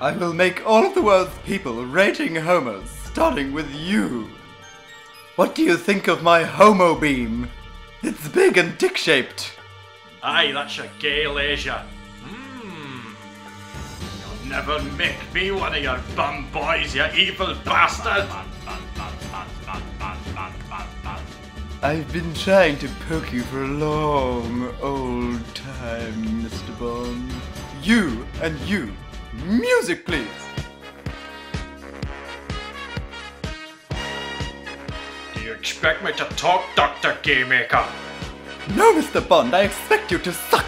I will make all of the world's people raging homos, starting with you. What do you think of my homo beam? It's big and dick-shaped. Aye, that's a gay leisure. Mmm. You'll never make me one of your bum boys, you evil bastard! I've been trying to poke you for a long old time, Mr. Bond. You and you. Music, please! Do you expect me to talk, Dr. Gaymaker? No, Mr. Bond, I expect you to suck!